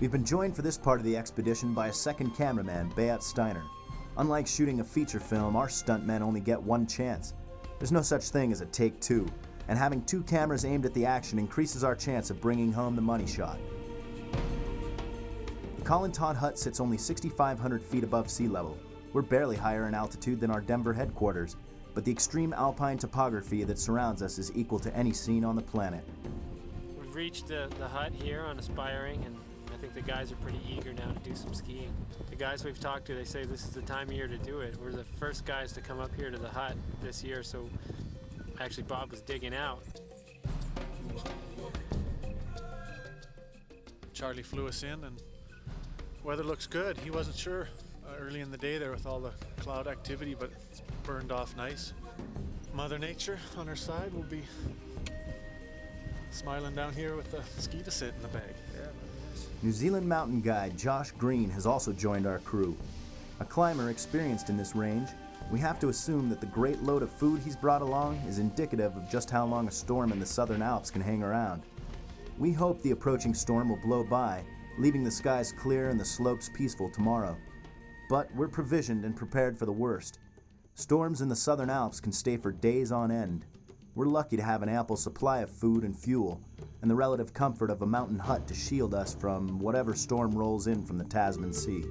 We've been joined for this part of the expedition by a second cameraman, Beat Steiner. Unlike shooting a feature film, our stuntmen only get one chance. There's no such thing as a take two, and having two cameras aimed at the action increases our chance of bringing home the money shot. The Colin Todd hut sits only 6,500 feet above sea level. We're barely higher in altitude than our Denver headquarters, but the extreme alpine topography that surrounds us is equal to any scene on the planet. We've reached the, the hut here on Aspiring, and think the guys are pretty eager now to do some skiing. The guys we've talked to, they say this is the time of year to do it. We're the first guys to come up here to the hut this year, so actually Bob was digging out. Charlie flew us in, and weather looks good. He wasn't sure uh, early in the day there with all the cloud activity, but it's burned off nice. Mother Nature on her side will be smiling down here with the ski to sit in the bag. New Zealand mountain guide Josh Green has also joined our crew. A climber experienced in this range, we have to assume that the great load of food he's brought along is indicative of just how long a storm in the southern Alps can hang around. We hope the approaching storm will blow by, leaving the skies clear and the slopes peaceful tomorrow. But we're provisioned and prepared for the worst. Storms in the southern Alps can stay for days on end. We're lucky to have an ample supply of food and fuel, and the relative comfort of a mountain hut to shield us from whatever storm rolls in from the Tasman Sea.